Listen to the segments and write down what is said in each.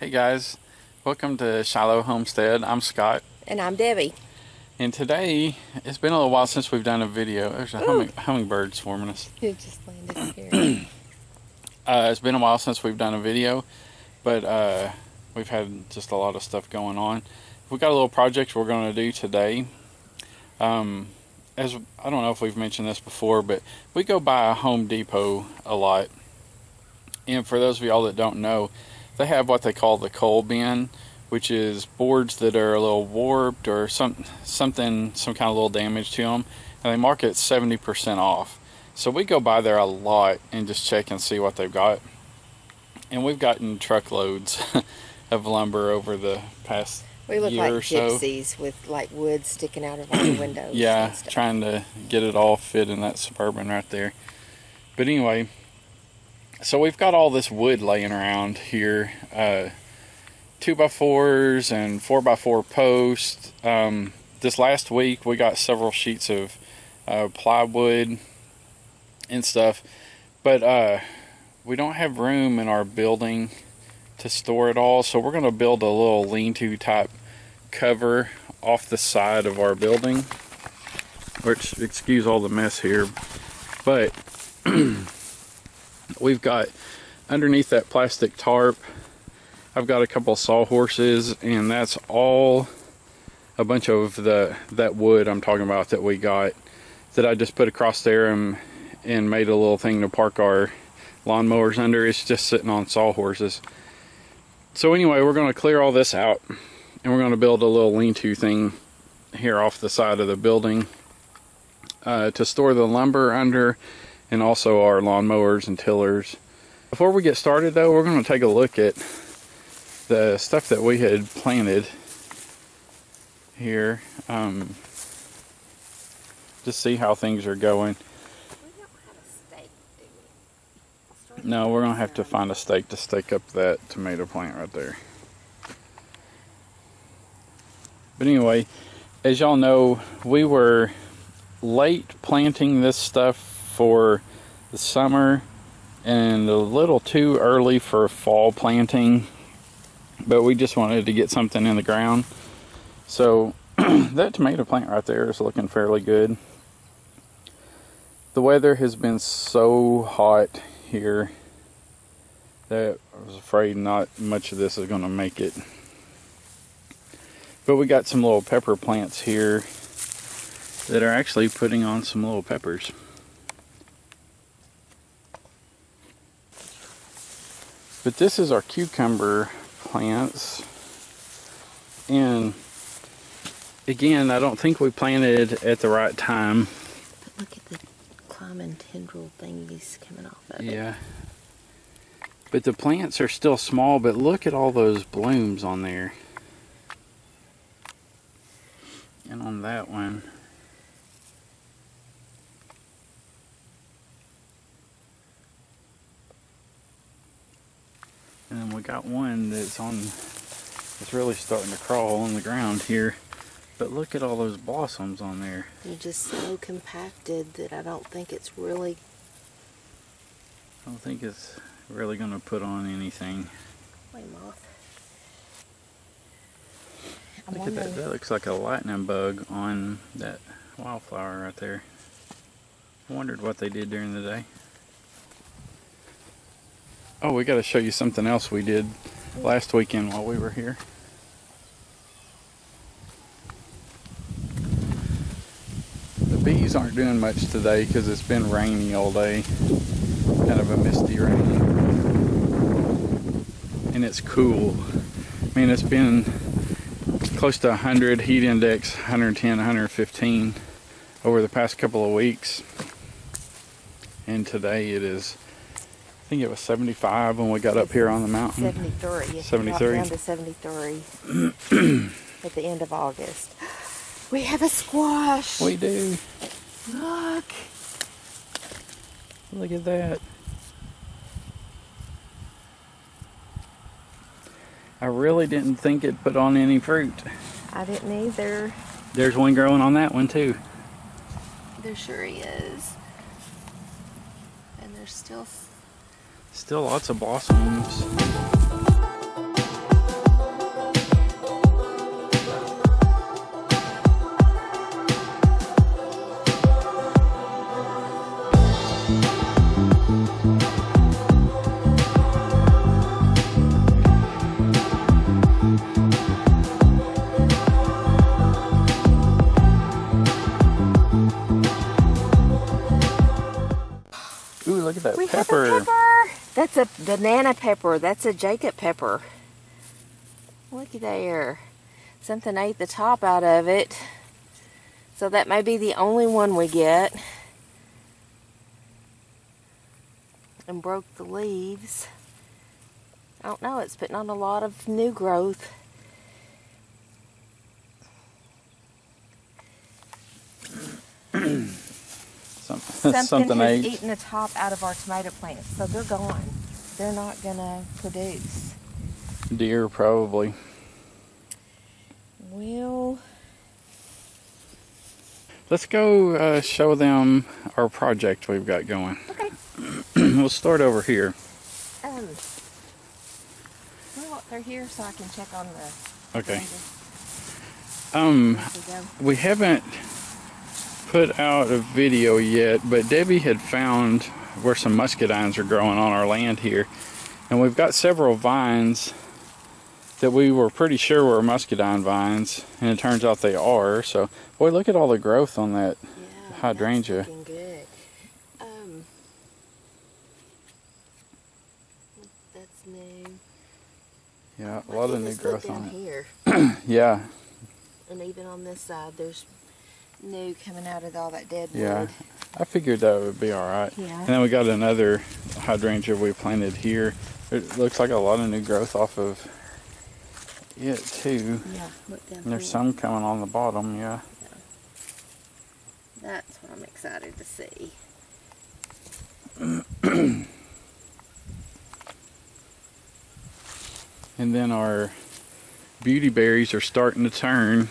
guys, welcome to Shiloh Homestead. I'm Scott, And I'm Debbie. and today it's been a little while since we've done a video. There's a humming, hummingbird swarming us. Who just landed here. Uh, it's been a while since we've done a video, but uh, we've had just a lot of stuff going on. We've got a little project we're going to do today. Um, as I don't know if we've mentioned this before, but we go by Home Depot a lot. And for those of y'all that don't know, they have what they call the cull bin, which is boards that are a little warped or some something, some kind of little damage to them, and they mark it 70% off. So we go by there a lot and just check and see what they've got. And we've gotten truckloads of lumber over the past We look like or so. gypsies with like wood sticking out of our windows. Yeah, trying to get it all fit in that suburban right there. But anyway, so we've got all this wood laying around here, uh, two by fours and four by four posts. Um, this last week we got several sheets of uh, plywood and stuff, but uh, we don't have room in our building to store it all, so we're going to build a little lean-to type cover off the side of our building which excuse all the mess here but we've got underneath that plastic tarp I've got a couple sawhorses and that's all a bunch of the that wood I'm talking about that we got that I just put across there and and made a little thing to park our lawnmowers under. It's just sitting on sawhorses. So anyway we're going to clear all this out and we're going to build a little lean-to thing here off the side of the building uh, to store the lumber under and also our lawnmowers and tillers. Before we get started though, we're going to take a look at the stuff that we had planted here. Um, just see how things are going. No, we're going to have to find a stake to stake up that tomato plant right there. But anyway, as y'all know, we were late planting this stuff for the summer and a little too early for fall planting. But we just wanted to get something in the ground. So that tomato plant right there is looking fairly good. The weather has been so hot here that I was afraid not much of this is going to make it. But we got some little pepper plants here that are actually putting on some little peppers. But this is our cucumber plants. And again, I don't think we planted at the right time. But look at the climbing tendril thingies coming off of it. Yeah. But the plants are still small, but look at all those blooms on there. And on that one. And we got one that's on, it's really starting to crawl on the ground here. But look at all those blossoms on there. They're just so compacted that I don't think it's really. I don't think it's really going to put on anything. Wait, moth. I'm Look at that. That looks like a lightning bug on that wildflower right there. I wondered what they did during the day. Oh, we got to show you something else we did last weekend while we were here. The bees aren't doing much today because it's been rainy all day. Kind of a misty rain. And it's cool. I mean, it's been close to 100 heat index 110 115 over the past couple of weeks and today it is think it was 75 when we got up here on the mountain 73. 73. down to 73 at the end of August. We have a squash. we do Look. look at that i really didn't think it put on any fruit I didn't either. there's one growing on that one too There sure is. And there's still still lots of blossoms a banana pepper. That's a Jacob pepper. Look there. Something ate the top out of it. So that may be the only one we get. And broke the leaves. I don't know. It's putting on a lot of new growth. Something, something has ate. eaten the top out of our tomato plants. So they're gone. They're not going to produce. Deer probably. Well, Let's go uh, show them our project we've got going. okay. we'll start over here. Um, we walk through here so I can check on the. Okay. Um, we we haven't put out a video yet, but Debbie had found where some muscadines are growing on our land here. And we've got several vines that we were pretty sure were muscadine vines, and it turns out they are. So, boy, look at all the growth on that. Yeah, hydrangea. That's. Um, that's new. Yeah, a lot of new growth on down it. here, Yeah, and even on this side, there's new coming out of all that dead yeah. wood. I figured that would be all right. Yeah. And then we got another hydrangea we planted here. It looks like a lot of new growth off of it too. Yeah. Look down And there's here. some coming on the bottom, yeah. That's what I'm excited to see. And then our beauty berries are starting to turn.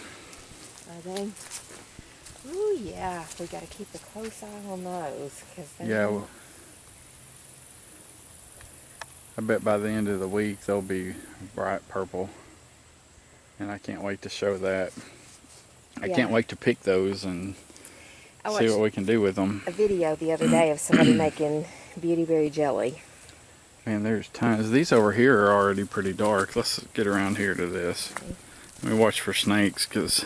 Are they? Yeah. We got to keep a close eye on those because Yeah. well, I bet by the end of the week they'll be bright purple. And I can't wait to show that. I Yeah. can't wait to pick those and I see what we can do with them. a video the other day of somebody making beautyberry jelly. Man, there's tons. These over here are already pretty dark. Let's get around here to this. Let me watch for snakes because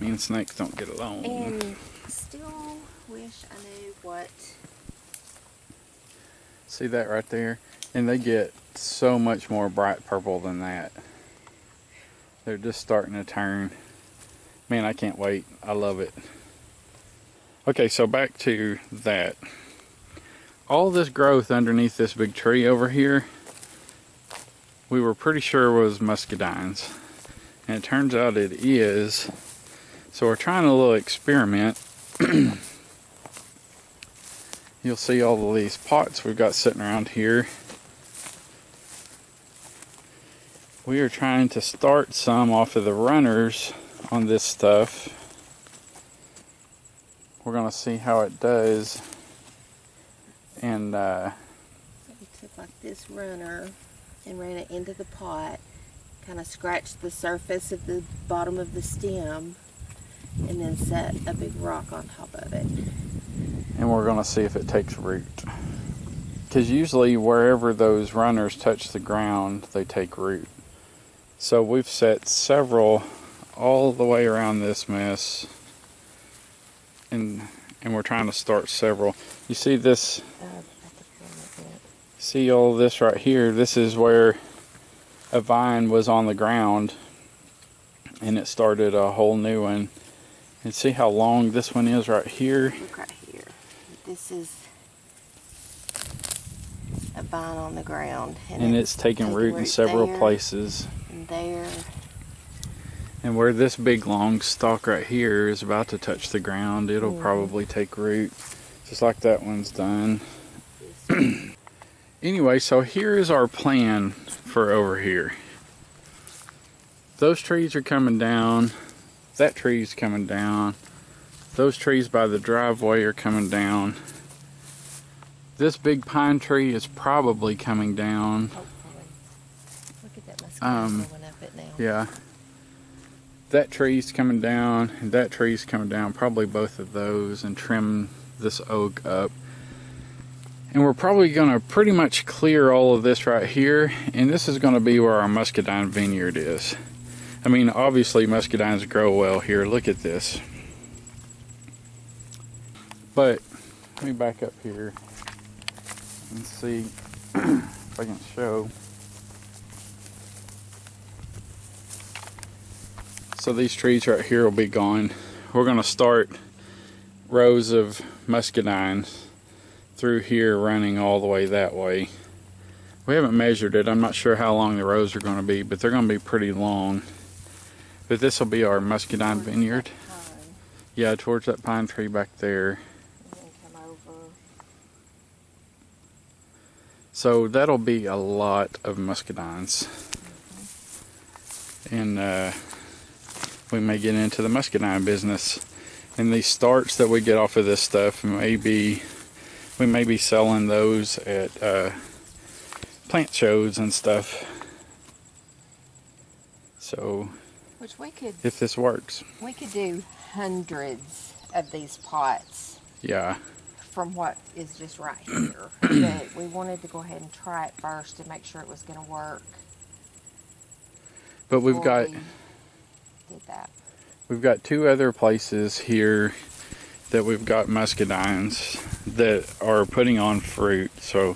me and snakes don't get along. And still wish I knew what. See that right there? And they get so much more bright purple than that. They're just starting to turn. Man, I can't wait. I love it. Okay, so back to that. All this growth underneath this big tree over here, we were pretty sure was muscadines. And it turns out it is. So we're trying a little experiment. You'll see all of these pots we've got sitting around here. We are trying to start some off of the runners on this stuff. We're going to see how it does. And uh, So we took like this runner and ran it into the pot, kind of scratched the surface of the bottom of the stem, and then set a big rock on top of it. and we're going to see if it takes root. Because usually, wherever those runners touch the ground, they take root. So we've set several all the way around this mess, and and we're trying to start several. You see this? Uh, I think we're See all this right here? This is where a vine was on the ground, and it started a whole new one. And see how long this one is right here? Look right here. This is a vine on the ground, and, And it's taking taking root in several there. places. and there. And where this big long stalk right here is about to touch the ground, it'll Mhm. probably take root, just like that one's done. Anyway, so here is our plan for over here. Those trees are coming down. That tree's coming down. Those trees by the driveway are coming down. This big pine tree is probably coming down. Hopefully. Look at that muscat Um, going up it now. Yeah. That tree's coming down, and that tree's coming down, probably both of those, and trim this oak up. And we're probably going to pretty much clear all of this right here, and this is going to be where our muscadine vineyard is. I mean, obviously, muscadines grow well here. Look at this. But let me back up here and see if I can show. So these trees right here will be gone. We're going to start rows of muscadines through here running all the way that way. We haven't measured it. I'm not sure how long the rows are going to be, but they're going to be pretty long. But this will be our muscadine vineyard. Yeah, towards that pine tree back there. So that'll be a lot of muscadines. And uh, we may get into the muscadine business. And these starts that we get off of this stuff may be, we may be selling those at uh, plant shows and stuff. So, which we could, if this works, we could do hundreds of these pots. Yeah. From what is just right here, but we wanted to go ahead and try it first to make sure it was going to work. But we've got. We did that. We've got two other places here that we've got muscadines that are putting on fruit. So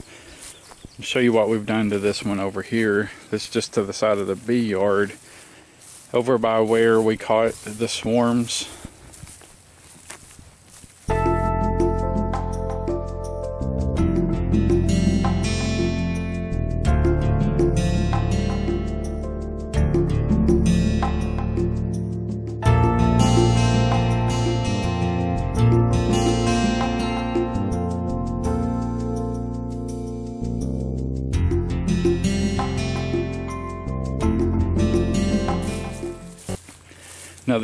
I'll show you what we've done to this one over here. This just to the side of the bee yard. Over by where we caught the swarms.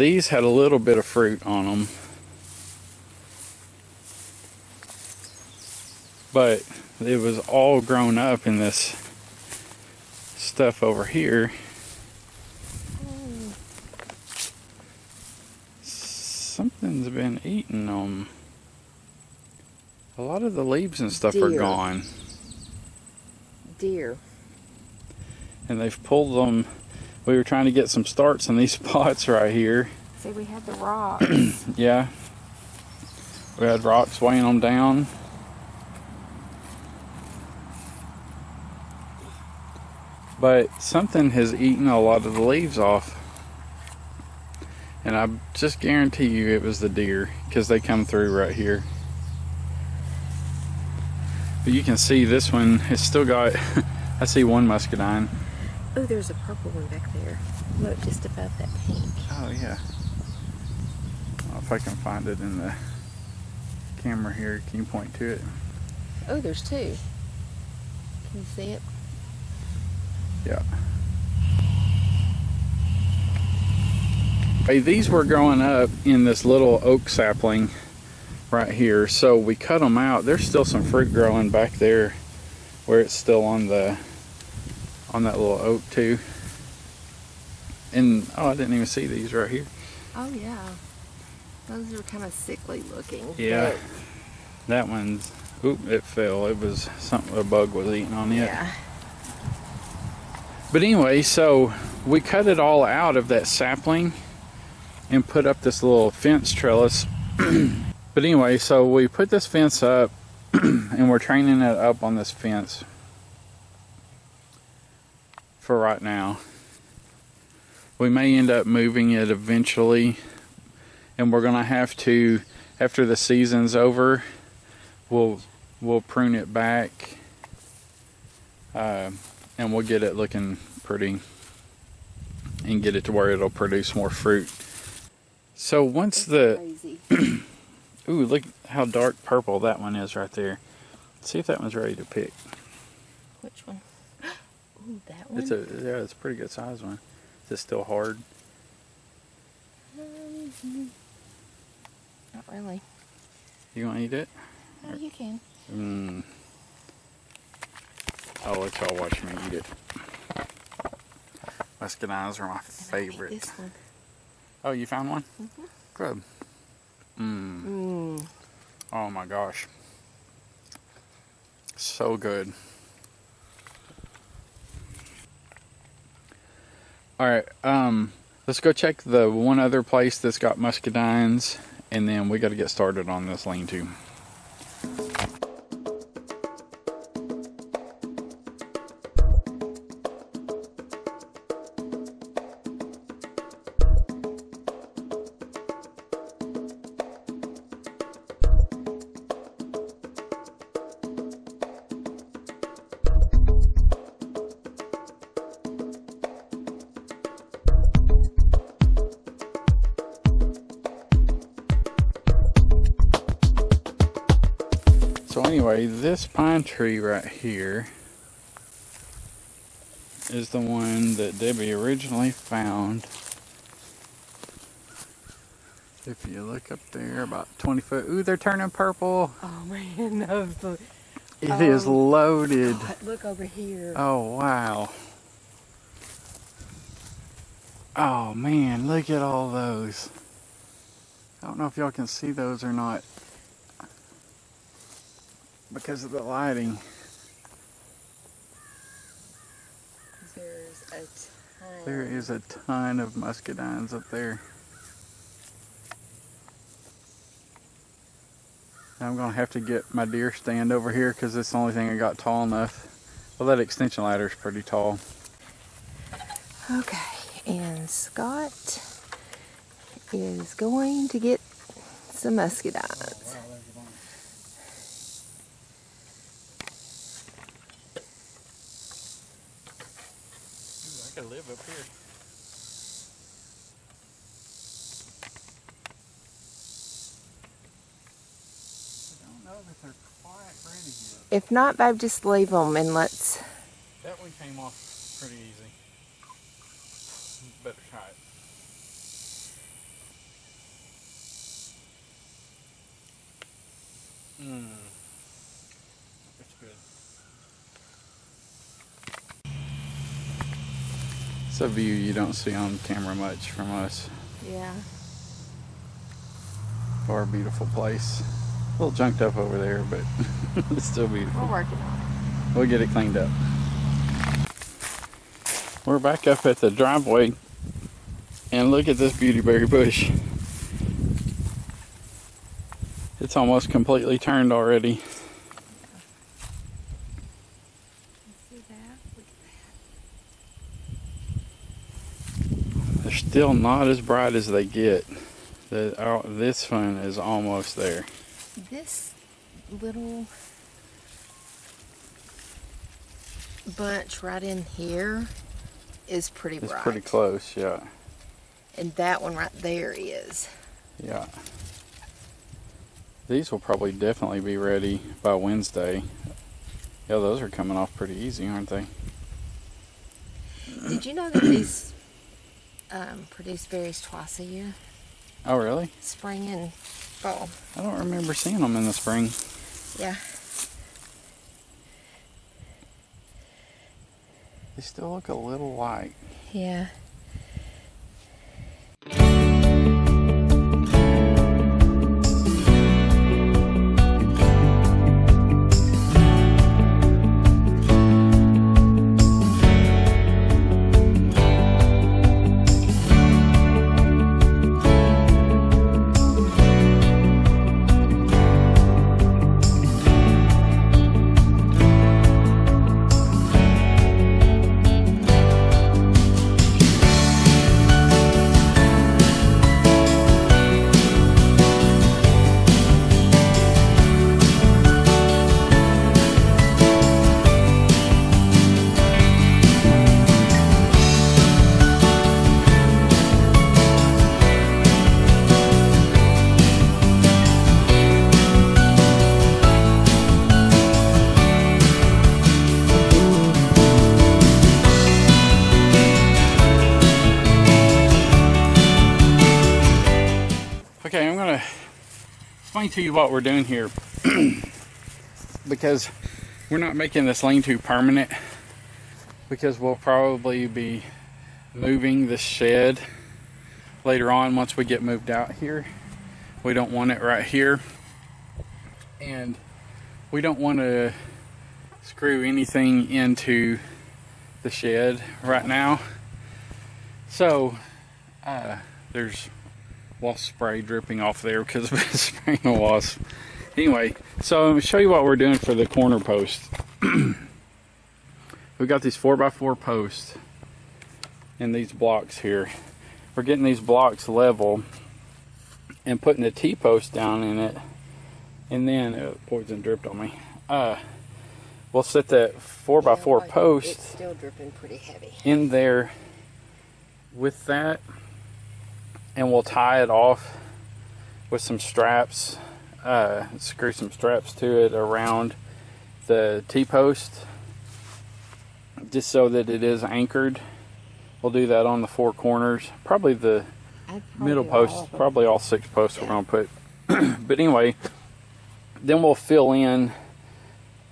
These had a little bit of fruit on them. But it was all grown up in this stuff over here. Something's been eating them. A lot of the leaves and stuff Deer. are gone. Deer. And they've pulled them we were trying to get some starts in these pots right here. See, we had the rocks. yeah. We had rocks weighing them down. But something has eaten a lot of the leaves off. And I just guarantee you it was the deer because they come through right here. But you can see this one, it's still got, I see one muscadine. Oh, there's a purple one back there. Look, just above that pink. Oh, yeah. If I can find it in the camera here. Can you point to it? Oh, there's two. Can you see it? Yeah. Hey, these were growing up in this little oak sapling right here. So we cut them out. There's still some fruit growing back there where it's still on the on that little oak too. And oh, I didn't even see these right here. Oh yeah, those are kind of sickly looking. Yeah, that one's. Oop! It fell. It was something a bug was eating on it. Yeah. But anyway, so we cut it all out of that sapling and put up this little fence trellis. but anyway, so we put this fence up and we're training it up on this fence for right now. We may end up moving it eventually, and we're gonna have to, after the season's over, we'll we'll prune it back, uh, and we'll get it looking pretty, and get it to where it'll produce more fruit. So once the ooh, look how dark purple that one is right there. Let's see if that one's ready to pick. Which one? Ooh, that one. It's a yeah, it's a pretty good size one. Is it still hard? Um, not really. You want to eat it? Oh, you can. Mmm. I'll let y'all watch me eat it. Muscadines are my favorite. This one. Oh, you found one? Mhm. Good. Mmm. Mmm. Oh my gosh. So good. All right, um, let's go check the one other place that's got muscadines, and then we got to get started on this lean-to. anyway, this pine tree right here is the one that Debbie originally found. If you look up there, about 20 foot. Ooh, they're turning purple. Oh man, no. It is Oh. loaded. Look over here. Oh, wow. Oh, man, look at all those. I don't know if y'all can see those or not because of the lighting. There's a ton. There is a ton of muscadines up there. I'm gonna have to get my deer stand over here because it's the only thing I got tall enough. Well, that extension ladder is pretty tall. Okay, and Scott is going to get some muscadines. I live up here. I don't know that they're quite ready yet. If not, babe, just leave them and let's. That one came off pretty easy. Better try it. Mmm. It's good. It's a view you don't see on camera much from us. Yeah. Our beautiful place. A little junked up over there, but it's still beautiful. We're working on it. We'll get it cleaned up. We're back up at the driveway and look at this beautyberry bush. It's almost completely turned already. See that? They're still not as bright as they get. The, uh, this one is almost there. This little bunch right in here is pretty It's bright. pretty close, yeah. And that one right there is. Yeah. These will probably definitely be ready by Wednesday. Yeah, those are coming off pretty easy, aren't they? Did you know that these um, produce berries twice a year? Oh, really? Spring and fall. I don't remember seeing them in the spring. Yeah. They still look a little white. Yeah. Explain to you what we're doing here because we're not making this lean-to permanent because we'll probably be moving the shed later on once we get moved out here. We don't want it right here and we don't want to screw anything into the shed right now. So uh, there's wasp spray dripping off there because of spraying the wasp. Anyway, so I'm gonna show you what we're doing for the corner post. We've got these 4x4 posts and these blocks here. We're getting these blocks level and putting a T-post down in it. And then, uh, poison dripped on me. Uh, we'll set that 4x4 post It's still dripping pretty heavy. in there with that and we'll tie it off with some straps uh, screw some straps to it around the T-post just so that it is anchored. We'll do that on the four corners. Probably the middle posts, probably all six posts we're going to put. but anyway, then we'll fill in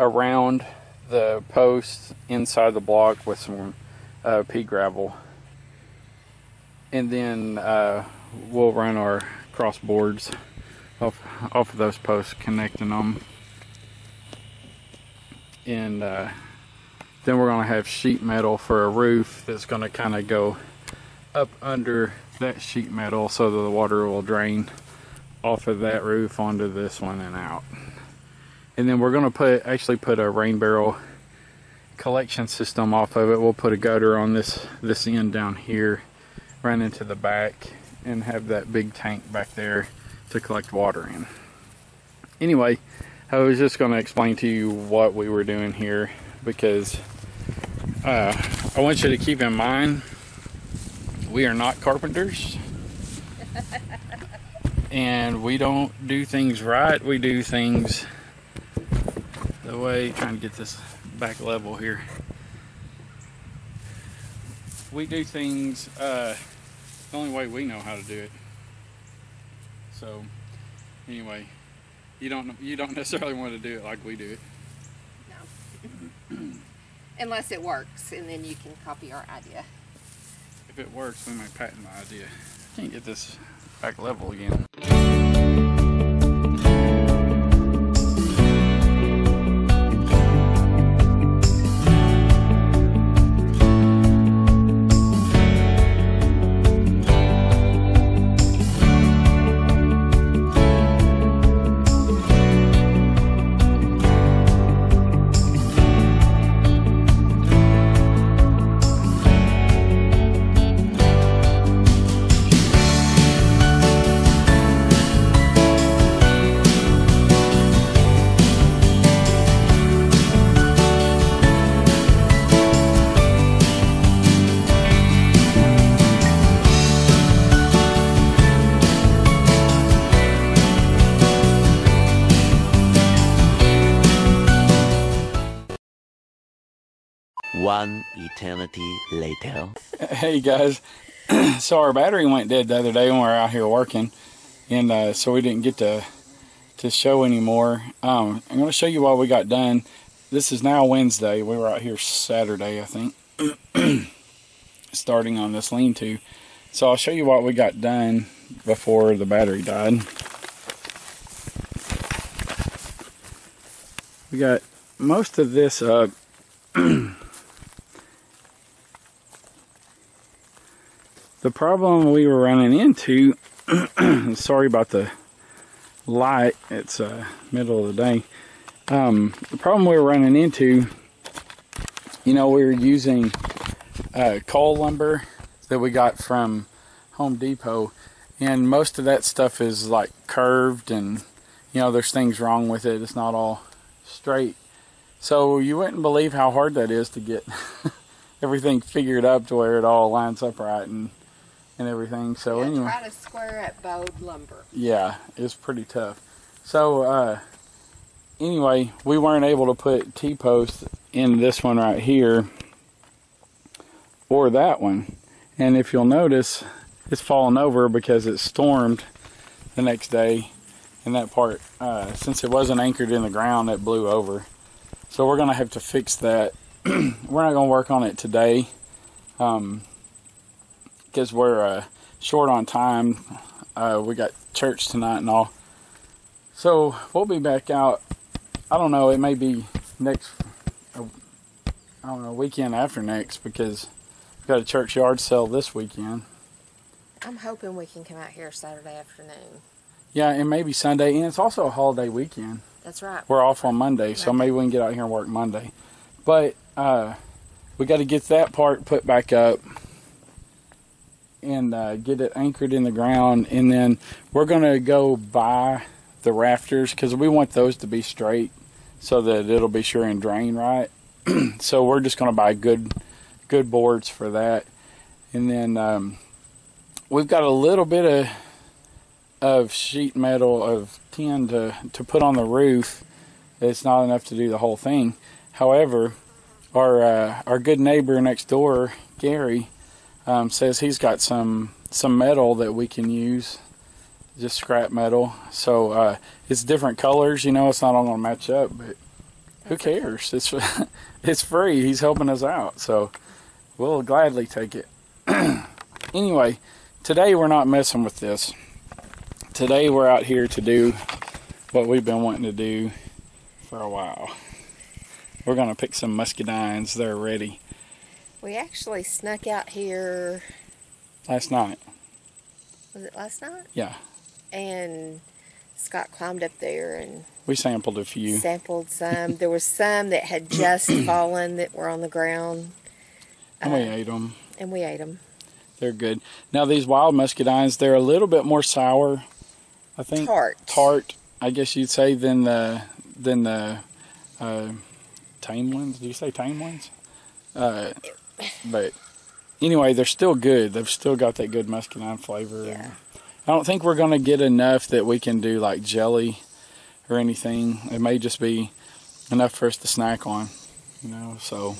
around the posts inside the block with some uh, pea gravel. And then uh, we'll run our cross boards off, off of those posts, connecting them. And uh, then we're going to have sheet metal for a roof that's going to kind of go up under that sheet metal so that the water will drain off of that roof onto this one and out. And then we're going to put actually put a rain barrel collection system off of it. We'll put a gutter on this this end down here, run into the back, and have that big tank back there to collect water in. Anyway, I was just going to explain to you what we were doing here because uh, I want you to keep in mind we are not carpenters and we don't do things right we do things the way trying to get this back level here we do things uh, the only way we know how to do it so anyway you don't you don't necessarily want to do it like we do it No. Unless it works, and then you can copy our idea. if it works we might patent the idea can't get this back level again One eternity later. Hey guys, so our battery went dead the other day when we were out here working, and uh, so we didn't get to to show anymore. Um, I'm going to show you what we got done. This is now Wednesday. We were out here Saturday, I think, starting on this lean-to. So I'll show you what we got done before the battery died. We got most of this up. the problem we were running into sorry about the light it's uh, middle of the day. Um, the problem we were running into you know we were using uh, cull lumber that we got from home depot and most of that stuff is like curved and you know there's things wrong with it it's not all straight. So you wouldn't believe how hard that is to get everything figured up to where it all lines up right and and everything. So Yeah, anyway, Try to square at bowed lumber. yeah, it's pretty tough. So uh, anyway, we weren't able to put T posts in this one right here or that one. And if you'll notice, it's fallen over because it stormed the next day. And that part, uh, since it wasn't anchored in the ground, it blew over. So we're going to have to fix that. we're not going to work on it today. Um, because we're uh, short on time. Uh, we got church tonight and all. So we'll be back out. I don't know. It may be next. uh, I don't know weekend after next because we've got a church yard sale this weekend. I'm hoping we can come out here Saturday afternoon. Yeah, and maybe Sunday, and it's also a holiday weekend. That's right. We're off on Monday, so maybe we can get out here and work Monday. But uh, we got to get that part put back up and uh, get it anchored in the ground, and then we're gonna go buy the rafters because we want those to be straight so that it'll be sure and drain right. so we're just gonna buy good, good boards for that, and then um, we've got a little bit of of sheet metal of tin to to put on the roof. It's not enough to do the whole thing. However, our uh, our good neighbor next door, Gary, um, says he's got some some metal that we can use, just scrap metal. So uh, it's different colors. You know, it's not all gonna match up, but who cares? It's it's free. He's helping us out, so we'll gladly take it. anyway, today we're not messing with this. Today we're out here to do what we've been wanting to do for a while. We're gonna pick some muscadines. They're ready. We actually snuck out here. Last night, Was it last night? yeah, And Scott climbed up there and we sampled a few. sampled some. there was some that had just fallen that were on the ground, And we ate them. and we ate them. They're good. Now these wild muscadines, they're a little bit more sour. I think Tart. tart, I guess you'd say, than the than the uh, tame ones. Do you say tame ones? Uh, but anyway, they're still good. They've still got that good muscadine flavor. Yeah. I don't think we're going to get enough that we can do like jelly or anything. It may just be enough for us to snack on, you know. So,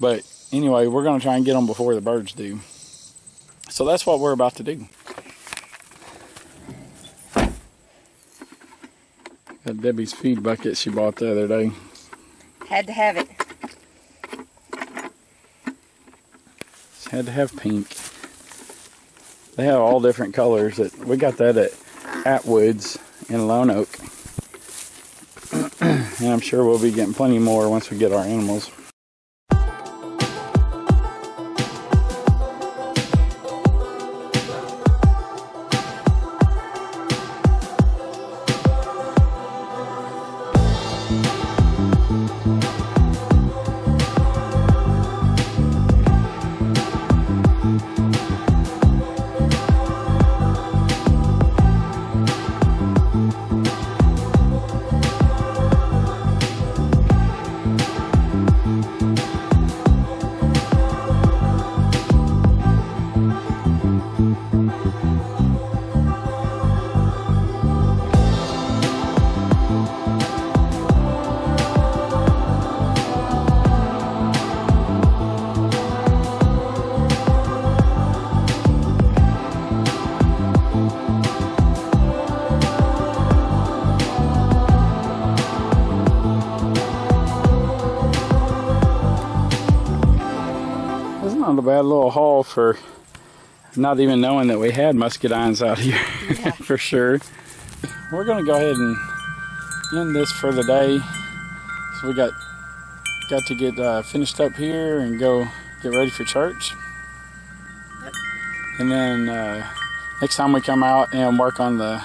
but anyway, we're going to try and get them before the birds do. So that's what we're about to do. Got Debbie's feed bucket she bought the other day. Had to have it. Had to have pink. They have all different colors. That we got that at Atwoods in Lone Oak, and I'm sure we'll be getting plenty more once we get our animals. Bad little haul for not even knowing that we had muscadines out here for sure. We're gonna go ahead and end this for the day. So we got got to get uh, finished up here and go get ready for church. Yep. And then uh, next time we come out and work on the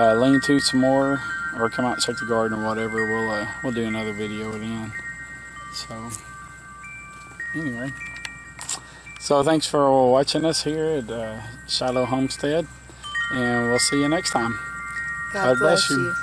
uh, lean-to some more, or come out and check the garden or whatever, we'll uh, we'll do another video at the end. So anyway. So thanks for watching us here at uh, Shiloh Homestead, and we'll see you next time. God, God bless bless you. you.